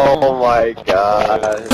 Oh my god.